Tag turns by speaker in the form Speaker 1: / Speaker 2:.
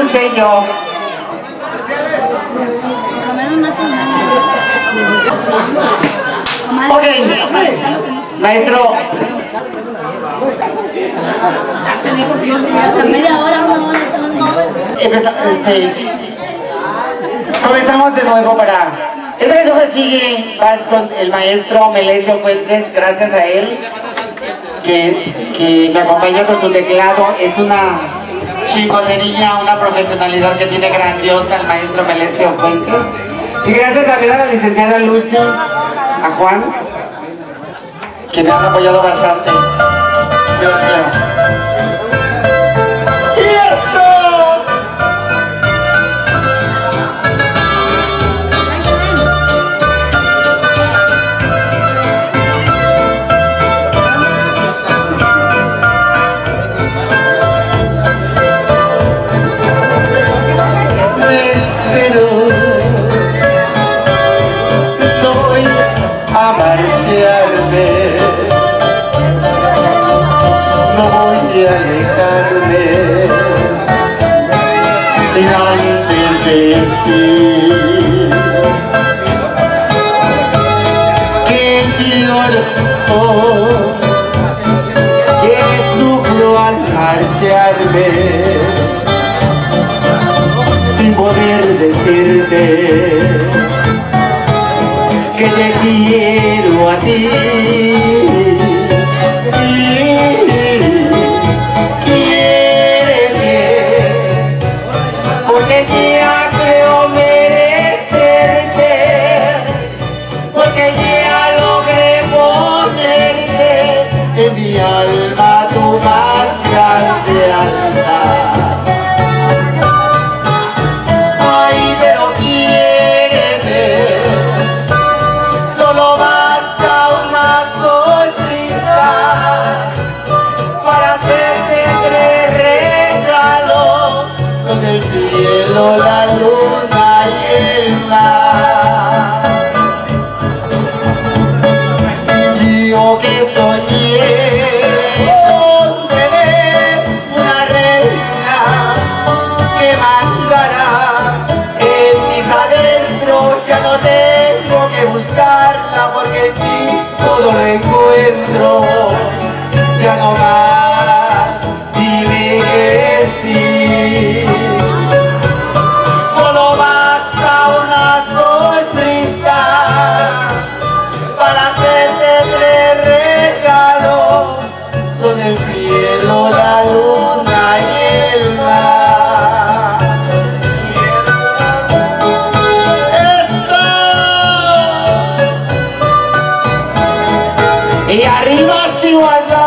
Speaker 1: un sello. Ok, maestro,
Speaker 2: hasta media hora, una hora
Speaker 1: comenzamos de nuevo para... Esta que sigue va con el maestro Melesio Fuentes, gracias a él, que, que me acompaña con su teclado. Es una chingonería, una profesionalidad que tiene grandiosa el maestro Melesio Fuentes. Y gracias también a la licenciada Lucy, a Juan, que me han apoyado bastante. Gracias. A marcharme, no voy a alejarme, sin antes decir que lloro, que sufro al marcharme sin poder decirte ponerte en mi alma encuentro ya no más Y arriba Chihuahua.